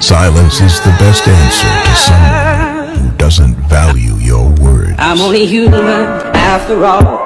Silence is the best answer to someone who doesn't value your words. I'm only human after all.